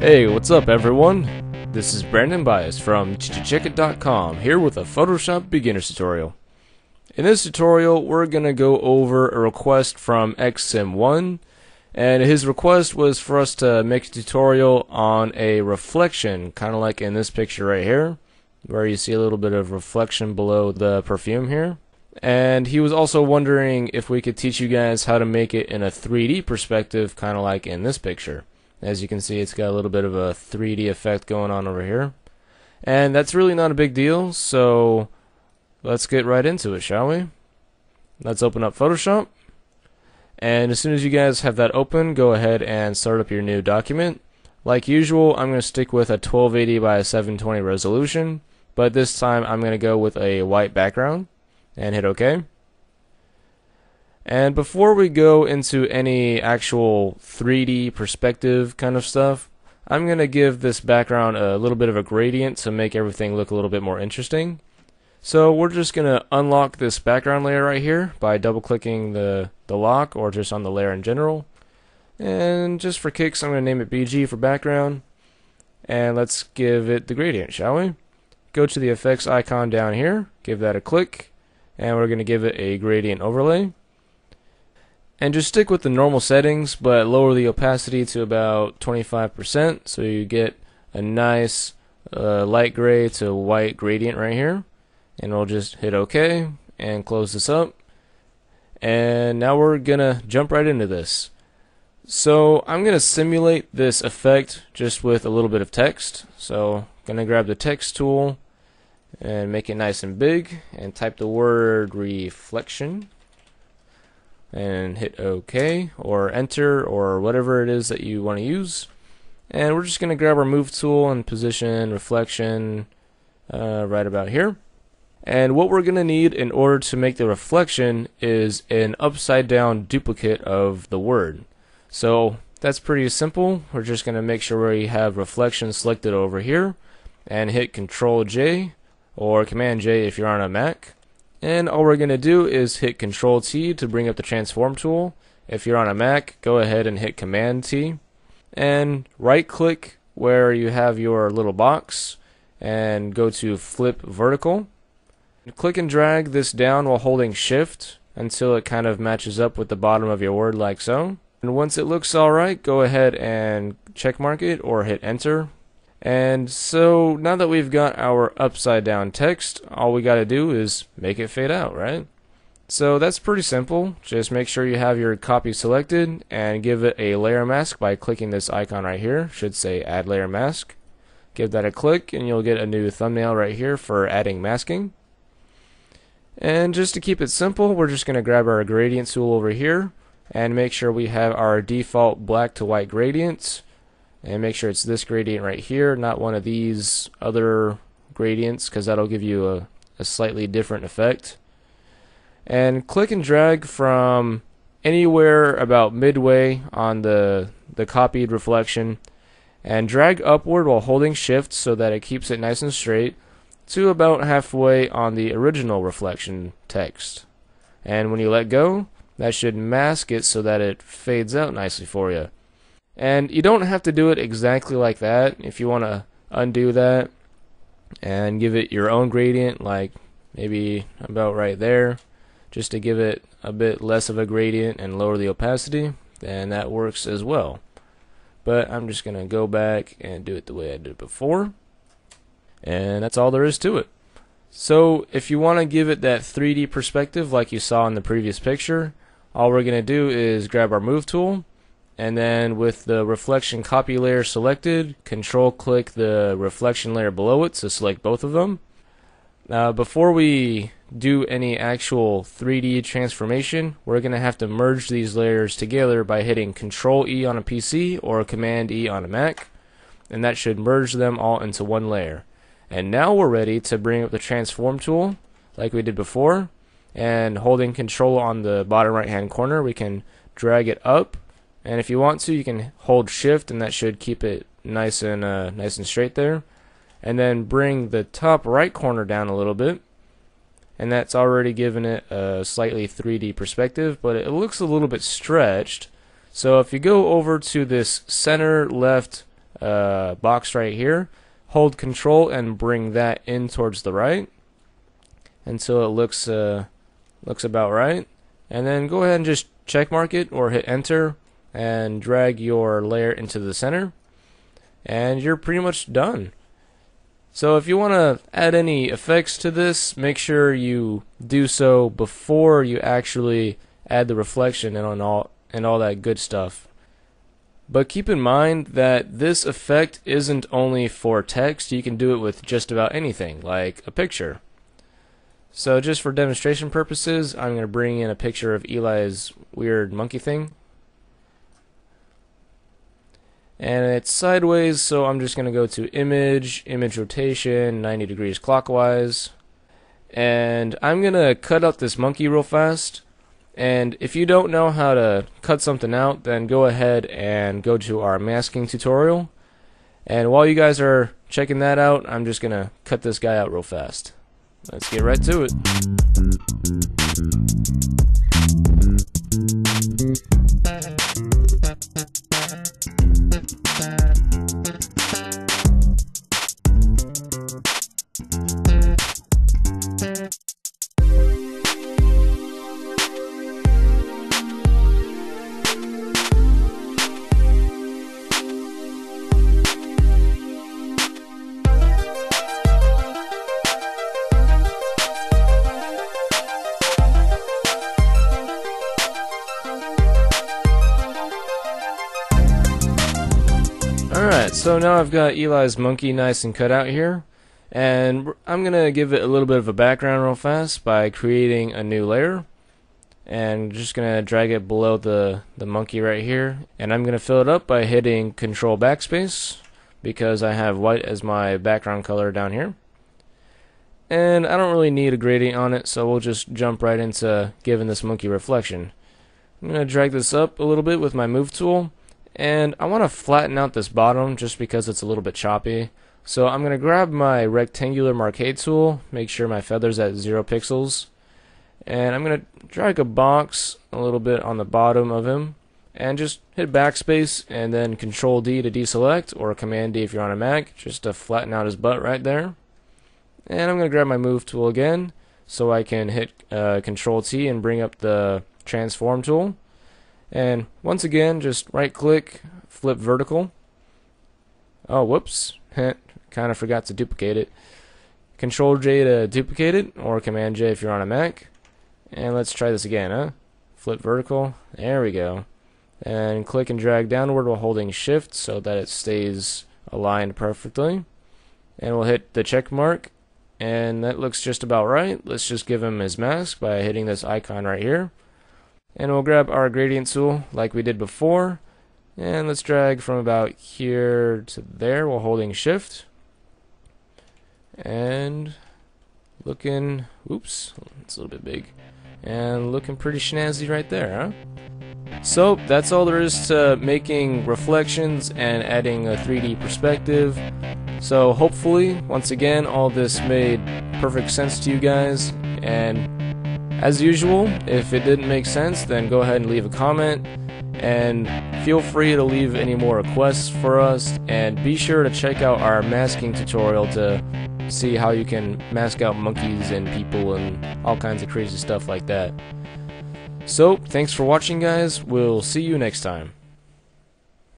Hey, what's up everyone? This is Brandon Bias from CheckIt.com here with a Photoshop beginner tutorial. In this tutorial, we're going to go over a request from XSim1 and his request was for us to make a tutorial on a reflection, kind of like in this picture right here, where you see a little bit of reflection below the perfume here. And he was also wondering if we could teach you guys how to make it in a 3D perspective, kind of like in this picture. As you can see, it's got a little bit of a 3D effect going on over here. And that's really not a big deal, so let's get right into it, shall we? Let's open up Photoshop. And as soon as you guys have that open, go ahead and start up your new document. Like usual, I'm going to stick with a 1280 by 720 resolution, but this time I'm going to go with a white background and hit OK. And before we go into any actual 3D perspective kind of stuff, I'm going to give this background a little bit of a gradient to make everything look a little bit more interesting. So we're just going to unlock this background layer right here by double clicking the, the lock or just on the layer in general. And just for kicks, I'm going to name it BG for background. And let's give it the gradient, shall we? Go to the effects icon down here, give that a click, and we're going to give it a gradient overlay. And just stick with the normal settings, but lower the opacity to about 25% so you get a nice uh, light gray to white gradient right here and we'll just hit OK and close this up. And now we're gonna jump right into this. So I'm gonna simulate this effect just with a little bit of text. So I'm gonna grab the text tool and make it nice and big and type the word reflection and hit OK or enter or whatever it is that you want to use. And we're just going to grab our move tool and position reflection uh, right about here. And what we're going to need in order to make the reflection is an upside down duplicate of the word. So that's pretty simple. We're just going to make sure we have reflection selected over here and hit Control J or Command J if you're on a Mac. And all we're going to do is hit Control T to bring up the transform tool. If you're on a Mac, go ahead and hit Command T and right click where you have your little box and go to flip vertical Click and drag this down while holding shift until it kind of matches up with the bottom of your word like so. And once it looks alright, go ahead and check mark it or hit enter. And so now that we've got our upside down text, all we got to do is make it fade out, right? So that's pretty simple. Just make sure you have your copy selected and give it a layer mask by clicking this icon right here. Should say add layer mask. Give that a click and you'll get a new thumbnail right here for adding masking. And just to keep it simple, we're just going to grab our gradient tool over here and make sure we have our default black to white gradients and make sure it's this gradient right here, not one of these other gradients because that'll give you a, a slightly different effect. And click and drag from anywhere about midway on the, the copied reflection and drag upward while holding shift so that it keeps it nice and straight to about halfway on the original reflection text. And when you let go, that should mask it so that it fades out nicely for you. And you don't have to do it exactly like that. If you want to undo that and give it your own gradient, like maybe about right there, just to give it a bit less of a gradient and lower the opacity, then that works as well. But I'm just going to go back and do it the way I did before. And that's all there is to it. So if you want to give it that 3D perspective like you saw in the previous picture, all we're going to do is grab our move tool and then with the reflection copy layer selected, control click the reflection layer below it to select both of them. Now before we do any actual 3D transformation, we're going to have to merge these layers together by hitting Control E on a PC or Command E on a Mac, and that should merge them all into one layer. And now we're ready to bring up the transform tool like we did before. And holding control on the bottom right hand corner, we can drag it up. And if you want to, you can hold shift and that should keep it nice and uh, nice and straight there. And then bring the top right corner down a little bit. and that's already given it a slightly 3D perspective, but it looks a little bit stretched. So if you go over to this center left uh, box right here, hold control and bring that in towards the right until it looks uh, looks about right. And then go ahead and just check mark it or hit enter and drag your layer into the center and you're pretty much done. So if you want to add any effects to this, make sure you do so before you actually add the reflection and all and all that good stuff. But keep in mind that this effect isn't only for text, you can do it with just about anything, like a picture. So just for demonstration purposes, I'm going to bring in a picture of Eli's weird monkey thing. And it's sideways, so I'm just going to go to image, image rotation, 90 degrees clockwise. And I'm going to cut out this monkey real fast. And if you don't know how to cut something out, then go ahead and go to our masking tutorial. And while you guys are checking that out, I'm just going to cut this guy out real fast. Let's get right to it. Alright, so now I've got Eli's monkey nice and cut out here. And I'm going to give it a little bit of a background real fast by creating a new layer. And just going to drag it below the, the monkey right here. And I'm going to fill it up by hitting Control Backspace because I have white as my background color down here. And I don't really need a gradient on it, so we'll just jump right into giving this monkey reflection. I'm going to drag this up a little bit with my move tool and I want to flatten out this bottom just because it's a little bit choppy. So I'm going to grab my rectangular marquee tool, make sure my feather's at 0 pixels, and I'm going to drag a box a little bit on the bottom of him, and just hit backspace and then control D to deselect, or command D if you're on a Mac, just to flatten out his butt right there. And I'm going to grab my move tool again, so I can hit uh, control T and bring up the transform tool. And once again, just right click, flip vertical. Oh, whoops. kind of forgot to duplicate it. Control J to duplicate it, or Command J if you're on a Mac. And let's try this again, huh? Flip vertical. There we go. And click and drag downward while holding Shift so that it stays aligned perfectly. And we'll hit the check mark. And that looks just about right. Let's just give him his mask by hitting this icon right here. And we'll grab our gradient tool like we did before. And let's drag from about here to there while holding shift. And looking, oops, it's a little bit big. And looking pretty snazzy right there, huh? So that's all there is to making reflections and adding a 3D perspective. So hopefully, once again, all this made perfect sense to you guys. And as usual, if it didn't make sense, then go ahead and leave a comment. And feel free to leave any more requests for us. And be sure to check out our masking tutorial to see how you can mask out monkeys and people and all kinds of crazy stuff like that. So, thanks for watching, guys. We'll see you next time.